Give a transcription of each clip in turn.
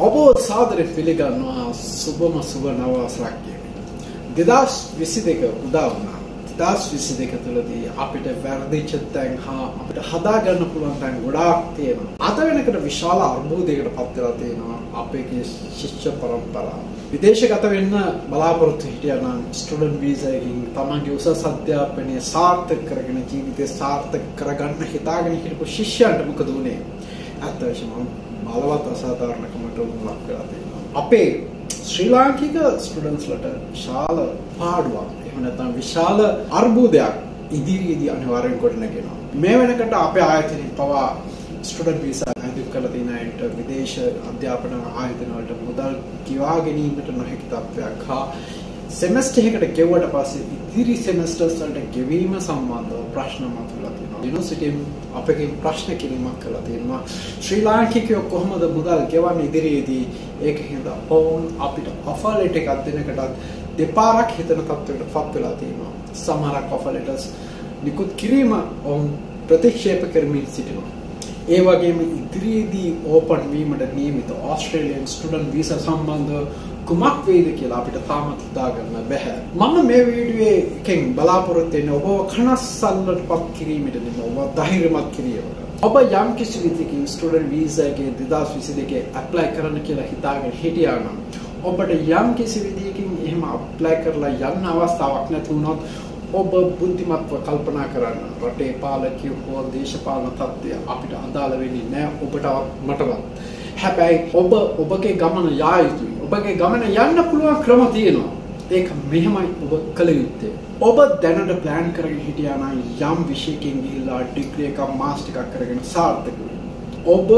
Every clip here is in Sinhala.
ඔබ සාදරයෙන් පිළිගන්නවා සුබම සුබ නව වසරක් කියලා. 2022 උදා වුණා. 2022 තුළදී අපිට වැරදිච්ච තැන් හා අපිට හදාගන්න පුළුවන් තැන් ගොඩාක් තියෙනවා. අද වෙනකොට විශාල අර්බුදයකට පත් වෙලා තියෙනවා අපේ ශිෂ්‍ය පරම්පරාව. විදේශගත වෙන්න බලාපොරොත්තු හිටියා නම් ස්ටුඩන්ට් වීසා එකකින් තමන්ගේ උසස් අධ්‍යාපනය සාර්ථක කරගෙන ජීවිතය සාර්ථක කරගන්න හිතාගෙන හිටපු ශිෂ්‍යයන්ට මොකද වුනේ? ඇත්ත වශයෙන්ම බලවත් අසාධාරණකමට ලක් වෙලා තියෙනවා. අපේ ශ්‍රී ලාංකික ස්ටුඩන්ට්ස්ලට විශාල පාඩුවක් එහෙම නැත්නම් විශාල අර්බුදයක් ඉදිරියේදී අනිවාර්යෙන් ගොඩනගෙනවා. මේ වෙනකොට අපේ ආයතනයේ පවා ස්ටුඩන්ට් වීසා අයිති කරලා තියෙන අයට විදේශ අධ්‍යාපන ආයතන වලට මුදල් කිවා ගැනීමට නොහැකි තත්ත්වයක් හා සෙමස්ටර් එකකට ගෙවුවට පස්සේ ඉදිරි සෙමස්ටර්ස් වලට ගෙවීම සම්බන්ධව ප්‍රශ්න මතුවලා තියෙනවා. යුනිවර්සිටියෙන් අපගෙන් ප්‍රශ්න කිරීමක් කළා තියෙනවා. ශ්‍රී ලාංකිකයෝ කොහොමද මුදල් ගෙවන්නේ ඉදිරියේදී ඒක හින්දා ඔවුන් අපිට ඔෆර් ලෙටර් එකක් දෙනකටත් දෙපාරක් හිතන තත්ත්වයකට පත් වෙලා තියෙනවා. සමහරක් ඔෆර් ලෙටර්ස් නිකුත් කිරීම ඔවුන් ප්‍රතික්ෂේප කරමින් සිටිනවා. ඒ වගේම ඉදිරියේදී ඕපන් වීමට නියමිත ඕස්ට්‍රේලියන් ස්ටුඩන්ට් වීසා සම්බන්ධව කුමක් වේද කියලා අපිට තාමත් හිතාගන්න බැහැ. මම මේ වීඩියෝ එකෙන් බලාපොරොත්තු වෙන්නේ ඔබව කනස්සල්ලට පත් කිරීමට නෙමෙයි ඔබ ධෛර්යමත් කිරීමට. ඔබ යම් කිසි විදිහකින් ස්ටුඩන්ට් වීසා එකේ 2022 ඇප්ලයි කරන්න කියලා හිතාගෙන හිටියා නම් ඔබට යම් කිසි විදිහකින් එහෙම ඇප්ලයි කරලා යන්න අවස්ථාවක් නැති වුණොත් ඔබ බුද්ධිමත්ව කල්පනා කරන්න රටේ පාලකයෝ හෝ දේශපාලන තත්ත්වය අපිට අදාළ වෙන්නේ නැහැ ඔබටවත් මටවත්. හැබැයි ඔබ ඔබගේ ගමන යා යුතුයි. ඔබගේ ගමන යන්න පුළුවන් ක්‍රම තියෙනවා. ඒක මෙහෙමයි ඔබ කළ යුත්තේ. ඔබ දැනට ප්ලෑන් කරගෙන හිටියා නම් යම් විෂයකින් ගිහිල්ලා ඩිග්‍රී එකක් මාස්ටර් එකක් කරගෙන සාර්ථක ඔබ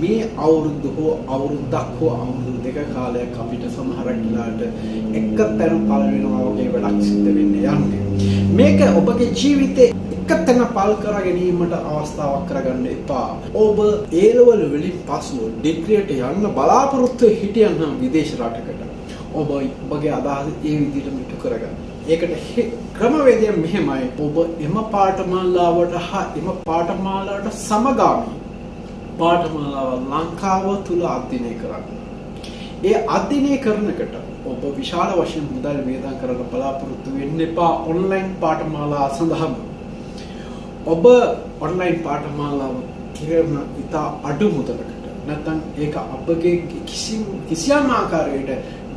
මේ අවුරුදු හෝ අවුරුද්දක් හෝ අවුරුදු දෙක කාලයක් අපිට සමහරක් වෙලාවට එක තැන පළ වෙනවා වගේ වැඩක් සිද්ධ වෙන්න යන්නේ. මේක ඔබගේ ජීවිතේ එක තැන පල් කර ගැනීමට අවස්ථාවක් කරගන්න එපා. ඔබ ඒ ලෙවල් වලින් පසු ඩිග්‍රියට යන්න බලාපොරොත්තු හිටියනම් විදේශ රටකට ඔබ ඔබගේ අදහස ඒ විදිහටම ඉටු කරගන්න. ඒකට ක්‍රමවේදය මෙහෙමයි. ඔබ එම පාඨමාලාවට හා එම පාඨමාලාවට සමගාමී පාඨමාලාව ලංකාව තුල අධ්‍යයනය කරන්න. ඒ අධ්‍යයනය කරනකට ඔබ විශාල වශයෙන් මුදල් වේදම් කරන්න බලාපොරොත්තු වෙන්න එපා ඔන්ලයින් පාඨමාලා සඳහාම. ඔබ ඔන්ලයින් පාඨමාලාව කිරන ඉතා අඩු මුදලකට නැත්නම් ඒක අපගේ කිසිම කිසියම් ආකාරයකට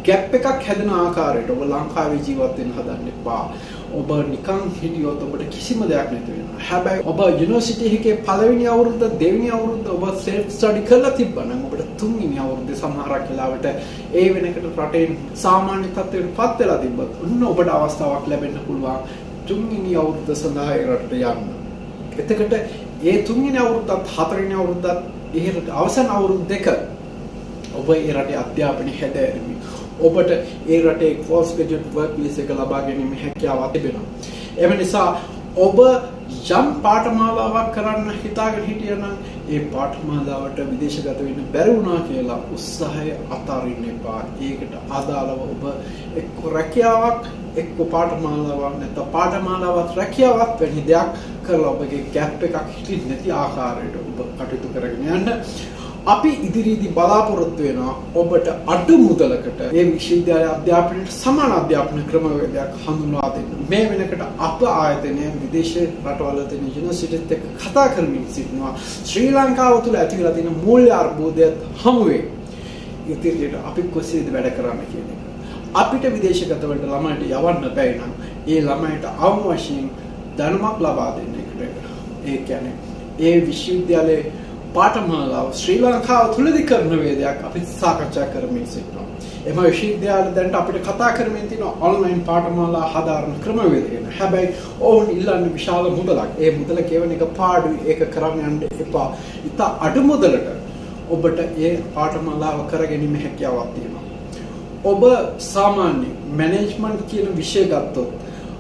ගැප් එකක් හැදෙන ආකාරයට ඔබ ලංකාවේ ජීවත් වෙන්න හදන්න එපා. ඔබ නිකන් හිටියොත් ඔබට කිසිම දෙයක් නැති වෙනවා. හැබැයි ඔබ යුනිවර්සිටි එකේ පළවෙනි අවුරුද්ද දෙවෙනි අවුරුද්ද ඔබ සෙල්ෆ් ස්ටඩි කරලා තිබ්බනම් ඔබට තුන්වෙනි අවුරුද්දේ සමහරක් වෙලාවට ඒ වෙනකට රටේ සාමාන්‍ය තත්ත්වයට පත් වෙලා තිබ්බත් ඔන්න ඔබට අවස්ථාවක් ලැබෙන්න පුළුවන් තුන්වෙනි අවුරුද්ද සඳහා ඒ රටට යන්න. එතකොට ඒ තුන්වෙනි අවුරුද්දත් හතරවෙනි අවුරුද්දත් ඉහළට අවසන් අවුරුදු දෙක ඔබ ඒ රටේ අධ්‍යාපනය හැදෑරීමේ ඔබට ඒ රටේ ෆෝස් ග්‍රැජුවේට් වර්ක් වීසා එක ලබා ගැනීම හැකියාවක් තිබෙනවා. එම නිසා ඔබ යම් පාඨමාලාවක් කරන්න හිතාගෙන හිටියනම් ඒ පාඨමාලාවට විදේශගත වෙන්න බැරි වුණා කියලා උත්සාහය අතාරින්න එපා. ඒකට අදාළව ඔබ එක්ක රැකියාවක් එක්ක පාඨමාලාවක් නැත්නම් පාඨමාලාවත් රැකියාවක් වැනි දෙයක් කරලා ඔබගේ ગેප් එකක් හිටින්නේ නැති ආකාරයට ඔබ කටයුතු කරගෙන යන්න අපි ඉදිරියේදී බලාපොරොත්තු වෙනවා ඔබට අඩු මුදලකට මේ විශ්වවිද්‍යාල අධ්‍යාපනයට සමාන අධ්‍යාපන ක්‍රමවේදයක් හඳුන්වා දෙන්න. මේ වෙනකොට අප ආයතනය විදේශ රටවල තියෙන යුනිවර්සිටිත් එක්ක කතා කරමින් සිටිනවා. ශ්‍රී ලංකාව තුළ ඇති වෙලා තියෙන මූල්‍ය අර්බුදයත් හමුවේ ඉදිරියට අපි කොහොමද වැඩ කරන්නේ කියන එක. අපිට විදේශගත වලට ළමයින්ට යවන්න බැයි නම් ඒ ළමයින්ට අවම වශයෙන් දැනුමක් ලබා දෙන්න එකට. ඒ කියන්නේ ඒ විශ්වවිද්‍යාලයේ පාඨමාලාව ශ්‍රී ලංකාව තුළදී කරන වේදයක් අපි සාකච්ඡා කරමින් සිටිනවා. එම විශ්වවිද්‍යාල දැන්ට අපිට කතා කරමින් තියෙන ඔන්ලයින් පාඨමාලා හදාරන ක්‍රමවේද ගැන. හැබැයි ඔවුන් ඉල්ලන්නේ විශාල මුදලක්. ඒ මුදල කෙවන එක පාඩුයි. ඒක කරන් යන්න එපා. ඉතා අඩු මුදලට ඔබට ඒ පාඨමාලාව කරගැනීමේ හැකියාවක් තියෙනවා. ඔබ සාමාන්‍ය මැනේජ්මන්ට් කියන විෂය ගත්තොත්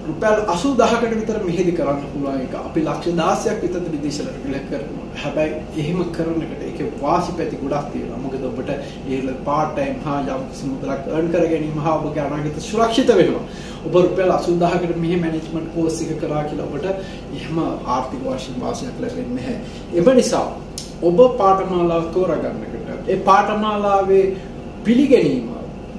රුපියල් 80000කට විතර මෙහෙදි කරන්න පුළුවන් එක. අපි ලක්ෂ 16ක් විතර විදේශවලට විලක් කරනවා. හැබැයි එහෙම කරනකොට ඒකේ වාසි පැති ගොඩක් තියෙනවා. මොකද ඔබට ඒ පාර්ට් ටයිම් හා යම් කිසි මුදලක් earn කර ගැනීම හා ඔබගේ අනාගත සුරක්ෂිත වෙනවා. ඔබ රුපියල් 80000කට මෙහි මැනේජ්මන්ට් කෝස් එක කරා කියලා ඔබට එහෙම ආර්ථික වශයෙන් වාසියක් ලැබෙන්නේ නැහැ. ඒ නිසා ඔබ පාඨමාලාව තෝරා ගන්නකොට ඒ පාඨමාලාවේ පිළිගැනීම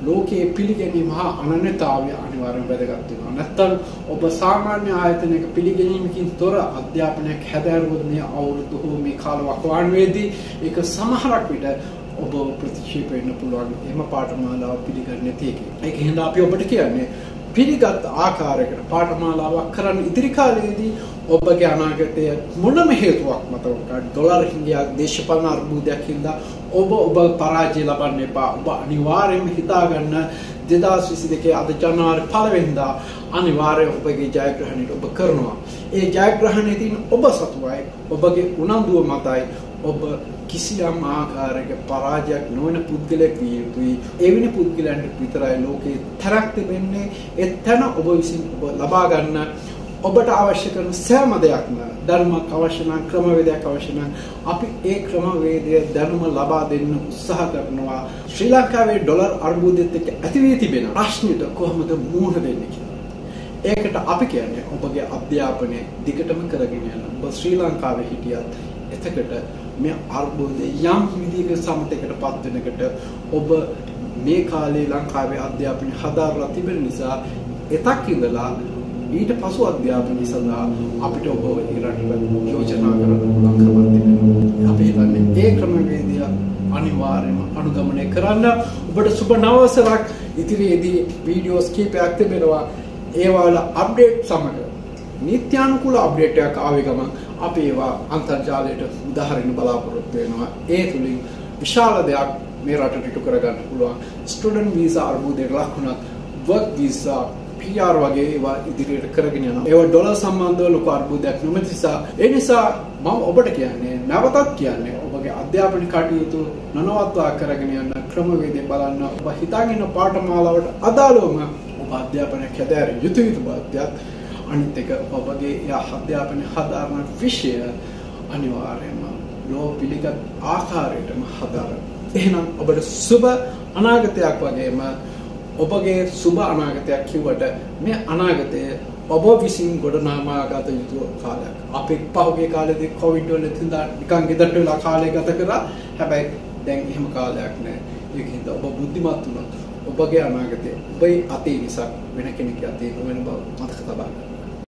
ලෝකයේ පිළිගැනීම හා අනන්‍යතාවය අනිවාර්යෙන් වැදගත් වෙනවා. නැත්තම් ඔබ සාමාන්‍ය ආයතනයක පිළිගැනීමකින් තොර අධ්‍යාපනයක් හැදෑරුවොත් මේ අවුරුදු හෝ මේ කාල වකවානුවේදී ඒක සමහරක් විට ඔබ ප්‍රතික්ෂේප වෙන්න පුළුවන්. එහෙම පාඨමාලාව පිළිගන්නේ නැති එක. ඒක හින්දා අපි ඔබට කියන්නේ පිළිගත් ආකාරයකට පාඨමාලාවක් කරන්න ඉදිරි කාලයේදී ඔබගේ අනාගතය මොනම හේතුවක් මත ඩොලර් හිඟයක් දේශපාලන අර්බුදයක් හින්දා ඔබ ඔබ පරාජය ලබන්න එපා. ඔබ අනිවාර්යයෙන්ම හිතාගන්න 2022 අද ජනවාරි 1 වෙනිදා අනිවාර්යයෙන් ඔබගේ ජයග්‍රහණයට ඔබ කරනවා. ඒ ජයග්‍රහණයේ තියෙන ඔබ සතුටයි ඔබගේ උනන්දුව මතයි ඔබ කිසියම් ආකාරයක පරාජයක් නොවන පුද්ගලයෙක් විය යුතුයි. එවැනි පුද්ගලයන්ට විතරයි ලෝකේ තරක් තිබෙන්නේ. ඒ තැන ඔබ විසින් ඔබ ලබා ගන්න ඔබට අවශ්‍ය කරන සෑම දෙයක්ම ධර්මයක් අවශ්‍ය නම් ක්‍රමවේදයක් අවශ්‍ය නම් අපි ඒ ක්‍රමවේදය දැනුම ලබා දෙන්න උත්සාහ කරනවා ශ්‍රී ලංකාවේ ඩොලර් අර්බුදයේත් එක්ක ඇති වී තිබෙන ප්‍රශ්නෙට කොහොමද මුහුණ දෙන්නේ කියලා. ඒකට අපි කියන්නේ ඔබගේ අධ්‍යාපනය දිගටම කරගෙන යන්න. ඔබ ශ්‍රී ලංකාවේ හිටියත් එතකට මේ අර්බුදය යම් විදිහක සමතයකටපත් වෙනකොට ඔබ මේ කාලේ ලංකාවේ අධ්‍යාපනය හදාරලා තිබෙන නිසා එතක් ඉඳලා ඊට පසු අධ්‍යාපනය සඳහා අපිට ඔබ රටට යෝජනා කරන්න පුළුවන් ක්‍රමයක් තිබෙනවා. අපි හිතන්නේ ඒ ක්‍රමවේදය අනිවාර්යයෙන්ම අනුගමනය කරන්න ඔබට සුබ නවසරක් ඉදිරියේදී වීඩියෝස් කීපයක් තිබෙනවා. ඒවල අප්ඩේට් සමග නිත්‍යානුකූල අප්ඩේට් එකක් ආවේ ගමන් අපි ඒවා අන්තර්ජාලයට උදාහරණ බලාපොරොත්තු වෙනවා. ඒ තුලින් විශාල දෙයක් මේ රටට ඉටු කරගන්න පුළුවන්. ස්ටුඩන්ට් වීසා අර්බුදයට ලක් වුණත් වර්ක් වීසා PR වගේ ඒවා ඉදිරියට කරගෙන යනවා. ඒවා ඩොලර් සම්බන්ධව ලොකු අර්බුදයක් නොමැති නිසා ඒ නිසා මම ඔබට කියන්නේ නැවතත් කියන්නේ ඔබගේ අධ්‍යාපන කටයුතු නොනවත්වා කරගෙන යන ක්‍රමවේදය බලන්න ඔබ හිතාගෙන පාඨමාලාවට අදාළවම ඔබ අධ්‍යාපනයක් හැදෑර යුතු යුතු බවත්යත් අනිත් එක ඔබගේ අධ්‍යාපනය හදාරන විෂය අනිවාර්යයෙන්ම ලෝ පිළිගත් ආකාරයටම හදාරන්න. එහෙනම් ඔබට සුබ අනාගතයක් වගේම ඔබගේ සුබ අනාගතයක් කිව්වට මේ අනාගතය ඔබ විසින් ගොඩනමාගත යුතු කාලයක්. අපි පහුගිය කාලේදී කොවිඩ් වල තින්දා නිකන් ගෙදරට වෙලා කාලය ගත කරා. හැබැයි දැන් එහෙම කාලයක් නැහැ. ඒකින්ද ඔබ බුද්ධිමත් වුණොත් ඔබගේ අනාගතය ඔබේ අතේ නිසා වෙන කෙනෙක් අතේ නොවන බව මතක තබා ගන්න.